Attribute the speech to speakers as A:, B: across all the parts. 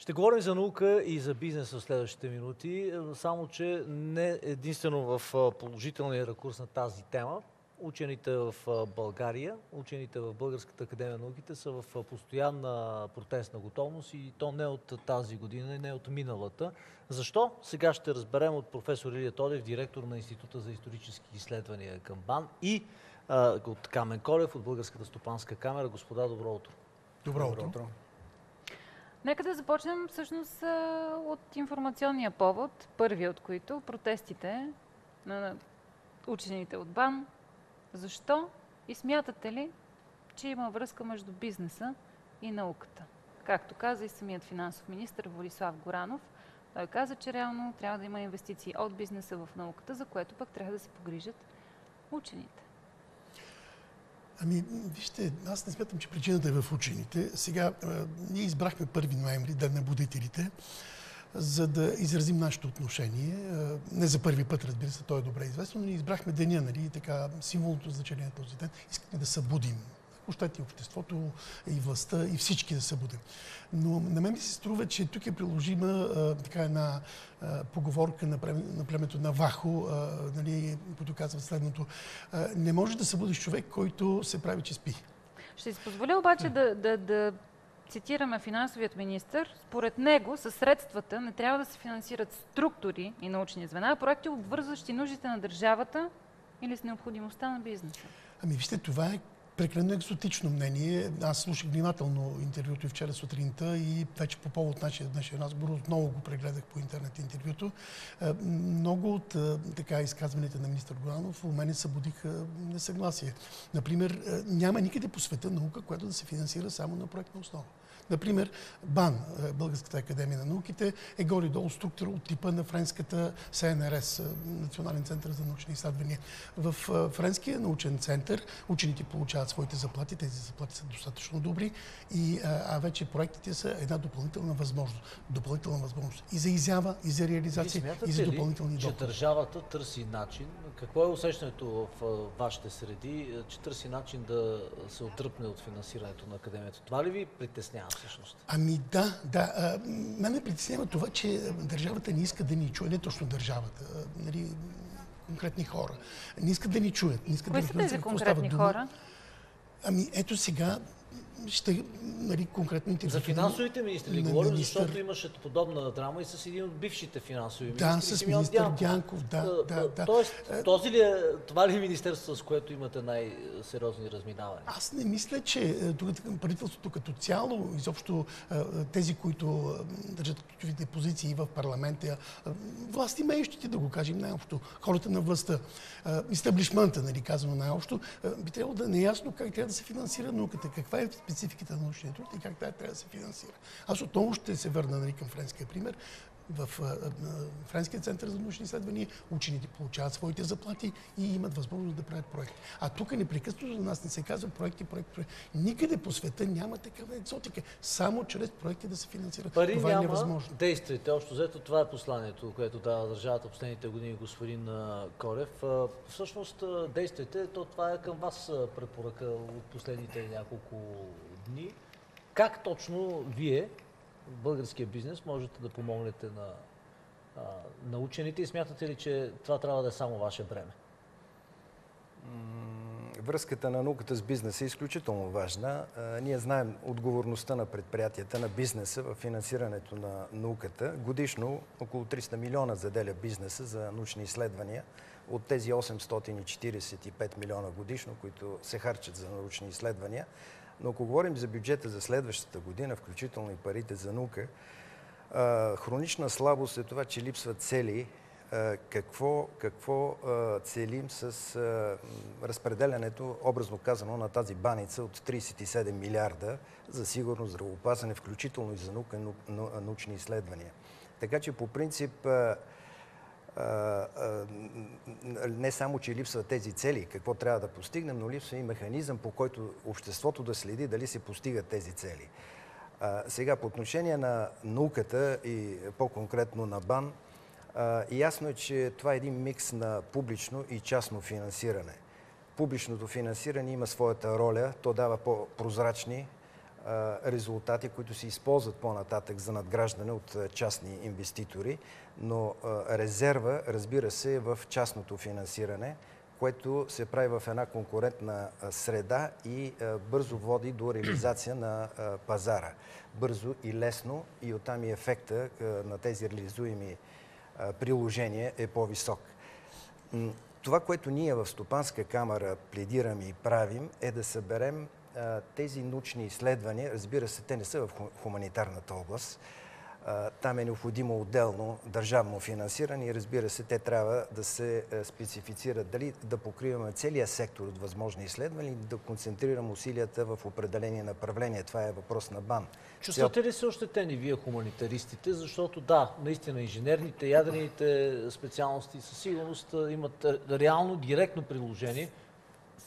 A: Ще говорим за наука и за бизнес в следващите минути, само че не единствено в положителния ракурс на тази тема. Учените в България, учените в Българската академия на науките са в постоянна протестна готовност и то не от тази година и не от миналата. Защо? Сега ще разберем от професор Илия Тодев, директор на Института за исторически изследвания към БАН и а, от Камен Колев от Българската стопанска камера. Господа, добро утро.
B: Добро, добро утро.
C: Нека да започнем всъщност от информационния повод, първи от които протестите на учените от БАН. Защо и смятате ли, че има връзка между бизнеса и науката? Както каза и самият финансов министр Борислав Горанов, той каза, че реално трябва да има инвестиции от бизнеса в науката, за което пък трябва да се погрижат учените.
B: Ами, вижте, аз не смятам, че причината е в учените. Сега, а, ние избрахме 1 ноември, Ден на будителите, за да изразим нашето отношение. А, не за първи път, разбира се, то е добре известно, но ние избрахме деня, нали, така, символното значение на този ден. Искахме да събудим щати и обществото, и властта, и всички да събудим. Но на мен ми се струва, че тук е приложима а, така една а, поговорка на, на племето на Вахо, а, нали, който казва следното. А, не може да събудиш човек, който се прави, че спи.
C: Ще си позволя обаче да, да, да цитираме финансовият министр, според него със средствата не трябва да се финансират структури и научни звена, а проекти обвързващи нуждите на държавата или с необходимостта на бизнеса.
B: Ами вижте, това е прекалено екзотично мнение. Аз слушах внимателно интервюто и вчера сутринта и вече по повод нашия днешен разговор отново го прегледах по интернет интервюто. Е, много от е, така изказваните на министър Горанов у мене събудиха несъгласие. Например, е, няма никъде по света наука, която да се финансира само на проектна основа. Например, БАН, е, Българската академия на науките, е горе-долу структура от типа на френската СНРС, е, Национален център за научни изследвания. В е, Френския научен център учените получават своите заплати, тези заплати са достатъчно добри, и, а вече проектите са една допълнителна възможност. Допълнителна възможност и за изява, и за реализация, и за допълнителни доходи.
A: че държавата търси начин? Какво е усещането в вашите среди, че търси начин да се отдръпне от финансирането на академията? Това ли ви притеснява? Всъщност.
B: Ами да, да. А, мен ме притеснява това, че държавата не иска да ни чуе, не точно държавата, а, нали, конкретни хора. Не искат да ни чуят. Не искат
C: Кои
B: да
C: са тези конкретни хора?
B: Ами ето сега ще нали, конкретно
A: За финансовите министри ли говорим, министър... защото имаше подобна драма и с един от бившите финансови министри.
B: Да, с министър Дянков. Дянков да, да, да.
A: Тоест, този ли е, това ли е министерство, с което имате най-сериозни разминавания?
B: Аз не мисля, че е, правителството като цяло, изобщо е, тези, които е, държат ключовите позиции в парламента, власт имеещите, да го кажем най-общо, хората на властта, истаблишмента, нали, казано най-общо, би трябвало да е неясно как трябва да се финансира науката, каква е спецификата на научния труд и как тя трябва да се финансира. Аз отново ще се върна нали, към френския пример в Френския център за научни изследвания учените получават своите заплати и имат възможност да правят проекти. А тук непрекъснато за нас не се казва проекти, проекти, проекти. Никъде по света няма такава екзотика. Само чрез проекти да се финансират.
A: Пари
B: това
A: е
B: няма, е невъзможно.
A: Действайте. Общо взето това е посланието, което дава държавата последните години господин Корев. Всъщност действайте. То това е към вас препоръка от последните няколко дни. Как точно вие българския бизнес можете да помогнете на, на учените и смятате ли, че това трябва да е само ваше бреме?
D: Връзката на науката с бизнеса е изключително важна. Ние знаем отговорността на предприятията, на бизнеса в финансирането на науката. Годишно около 300 милиона заделя бизнеса за научни изследвания. От тези 845 милиона годишно, които се харчат за научни изследвания, но ако говорим за бюджета за следващата година, включително и парите за наука, хронична слабост е това, че липсват цели. Какво, какво целим с разпределянето, образно казано, на тази баница от 37 милиарда за сигурност, здравеопазване, включително и за наука, научни изследвания. Така че по принцип не само, че липсват тези цели, какво трябва да постигнем, но липсва и механизъм, по който обществото да следи дали се постигат тези цели. Сега, по отношение на науката и по-конкретно на БАН, ясно е, че това е един микс на публично и частно финансиране. Публичното финансиране има своята роля, то дава по-прозрачни резултати, които се използват по-нататък за надграждане от частни инвеститори, но резерва, разбира се, е в частното финансиране, което се прави в една конкурентна среда и бързо води до реализация на пазара. Бързо и лесно и оттам и ефекта на тези реализуеми приложения е по-висок. Това, което ние в Стопанска камера пледираме и правим, е да съберем тези научни изследвания. Разбира се, те не са в хуманитарната област, там е необходимо отделно държавно финансиране и разбира се, те трябва да се е, специфицират. Дали да покриваме целия сектор от възможни изследвания или да концентрираме усилията в определени направления. Това е въпрос на БАН.
A: Чувствате ли се ощетени вие хуманитаристите? Защото да, наистина инженерните, ядрените специалности със сигурност имат реално, директно приложение.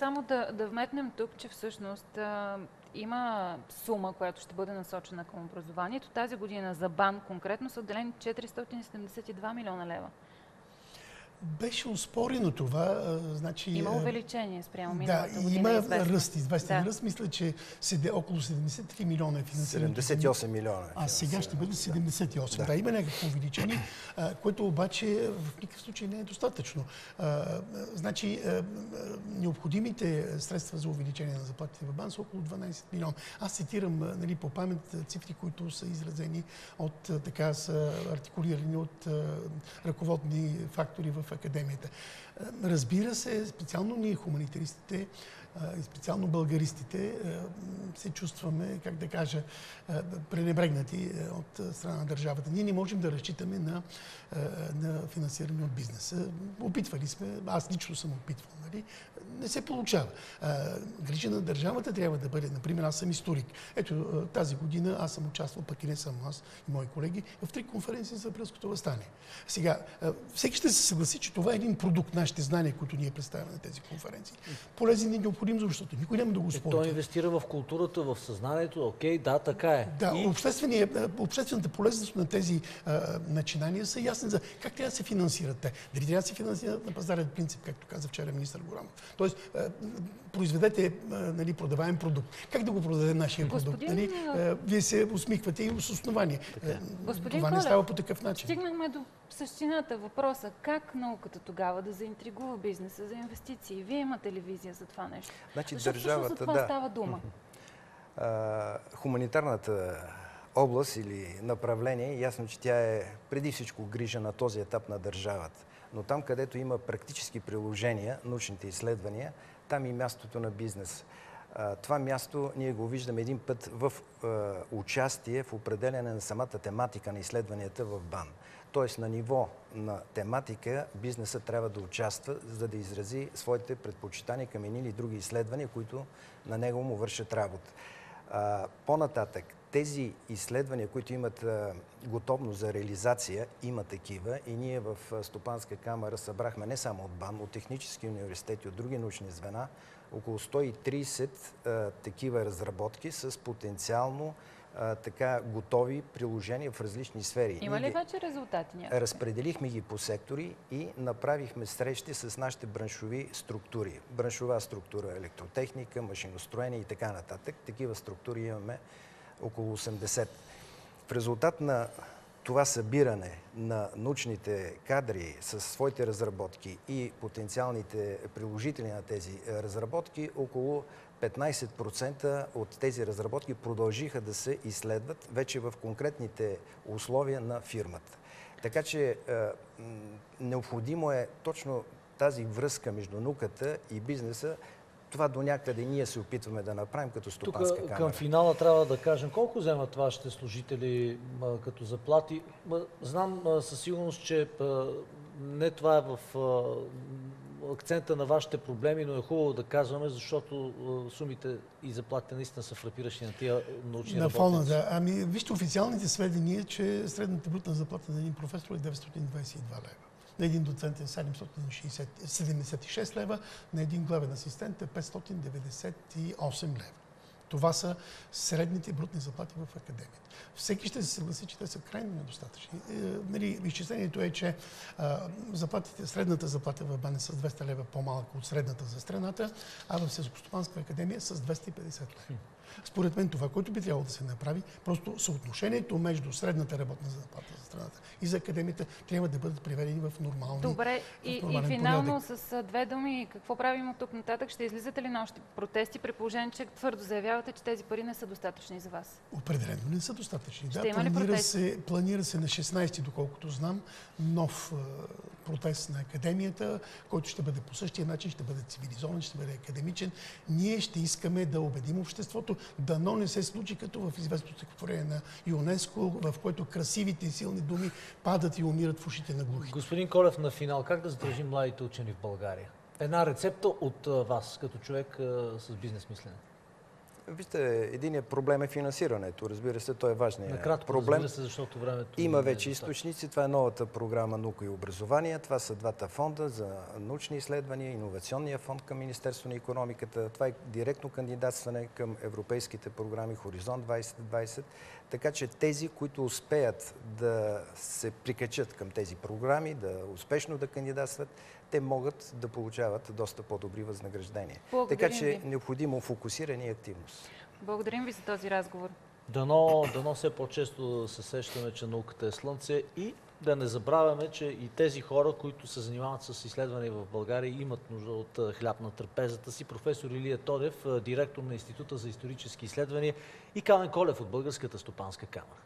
C: Само да, да вметнем тук, че всъщност има сума, която ще бъде насочена към образованието. Тази година за БАН конкретно са отделени 472 милиона лева.
B: Беше успорено това. Значи,
C: има увеличение спрямо миналата
B: да,
C: година.
B: Има ръст, известен да. ръст. Мисля, че седе около 73 милиона е
D: финансиране. 78 милиона. Е
B: а сега ще бъде 78. Да, да има някакво увеличение, което обаче в никакъв случай не е достатъчно. значи, необходимите средства за увеличение на заплатите в БАН са около 12 милиона. Аз цитирам нали, по памет цифри, които са изразени от, така са артикулирани от ръководни фактори в академията. Разбира се, специално ние, хуманитаристите, и специално българистите, се чувстваме, как да кажа, пренебрегнати от страна на държавата. Ние не можем да разчитаме на, на финансиране от бизнеса. Опитвали сме, аз лично съм опитвал, нали? не се получава. Грижа на държавата трябва да бъде, например, аз съм историк. Ето, тази година аз съм участвал, пък и не само аз и мои колеги, в три конференции за Априлското възстание. Сега, всеки ще се съгласи, че това е един продукт, нашите знания, които ние представяме на тези конференции. Полезен и необходим, защото никой няма да го спори.
A: Е, той инвестира в културата, в съзнанието. Окей, да, така е.
B: Да, и... обществената полезност на тези а, начинания са ясни за как трябва да се финансират те. Дали трябва да се финансират на пазарен принцип, както каза вчера министър Горамов. Тоест, а, произведете а, нали, продаваем продукт. Как да го продаде нашия Господин... продукт? Нали? А, вие се усмихвате и с основание. Господин Това Колев, не става по такъв начин.
C: Стигнахме до същината въпроса. Как науката тогава да заинтригува бизнеса за инвестиции? Вие имате ли визия за това нещо?
D: Значи, Защото държавата, за
C: това
D: да.
C: става дума.
D: А, хуманитарната област или направление, ясно, че тя е преди всичко грижа на този етап на държавата. Но там, където има практически приложения, научните изследвания, там и мястото на бизнес. Това място ние го виждаме един път в участие в определене на самата тематика на изследванията в БАН. Тоест на ниво на тематика бизнеса трябва да участва, за да изрази своите предпочитания към едни или други изследвания, които на него му вършат работа. По-нататък, тези изследвания, които имат готовност за реализация, има такива и ние в Стопанска камера събрахме не само от БАН, от технически университети, от други научни звена, около 130 такива разработки с потенциално а, така готови приложения в различни сфери.
C: Има ли вече резултати някакви?
D: Разпределихме ги по сектори и направихме срещи с нашите браншови структури. Браншова структура, електротехника, машиностроение и така нататък. Такива структури имаме около 80. В резултат на това събиране на научните кадри с своите разработки и потенциалните приложители на тези разработки, около 15% от тези разработки продължиха да се изследват вече в конкретните условия на фирмата. Така че е, необходимо е точно тази връзка между науката и бизнеса това до някъде ние се опитваме да направим като стопанска камера.
A: Към финала трябва да кажем колко вземат вашите служители а, като заплати. Знам а, със сигурност, че а, не това е в акцента на вашите проблеми, но е хубаво да казваме, защото сумите и заплатите наистина са фрапиращи на тия научни
B: На фона, да. Ами, вижте, официалните сведения, че средната брутна заплата на един професор е 922 лева. На един доцент е 776 лева, на един главен асистент е 598 лева. Това са средните брутни заплати в академията. Всеки ще се съгласи, че те са крайно недостатъчни. Е, нали, изчислението е, че а, заплатите, средната заплата в БАН е с 200 лева по-малка от средната за страната, а в Селскостопанска академия с 250 лева. Според мен това, което би трябвало да се направи, просто съотношението между средната работна заплата за страната и за академията трябва да бъдат приведени в нормални
C: Добре, и, и финално порядък. с две думи, какво правим от тук нататък? Ще излизате ли на още протести при положение, че твърдо заявявате, че тези пари не са достатъчни за вас?
B: Определено не са достатъчни.
C: Ще да, планира
B: се, планира се на 16, доколкото знам, нов протест на академията, който ще бъде по същия начин, ще бъде цивилизован, ще бъде академичен. Ние ще искаме да убедим обществото, дано не се случи като в известното стихотворение на ЮНЕСКО, в което красивите и силни думи падат и умират в ушите на глухи.
A: Господин Колев, на финал, как да задържим младите учени в България? Една рецепта от вас, като човек с бизнес мислене.
D: Вижте, единият проблем е финансирането. Разбира се, той е важният
A: Накратко,
D: проблем.
A: се, защото времето
D: Има вече е източници. Това е новата програма Наука и образование. Това са двата фонда за научни изследвания, иновационния фонд към Министерство на економиката. Това е директно кандидатстване към европейските програми Хоризонт 2020. Така че тези, които успеят да се прикачат към тези програми, да успешно да кандидатстват, те могат да получават доста по-добри възнаграждения.
C: Благодарим
D: така че е необходимо фокусиране и активност.
C: Благодарим ви за този разговор.
A: Дано, дано все по-често се сещаме, че науката е слънце и да не забравяме, че и тези хора, които се занимават с изследвания в България, имат нужда от хляб на трапезата си. Професор Илия Тодев, директор на Института за исторически изследвания и Камен Колев от Българската стопанска камера.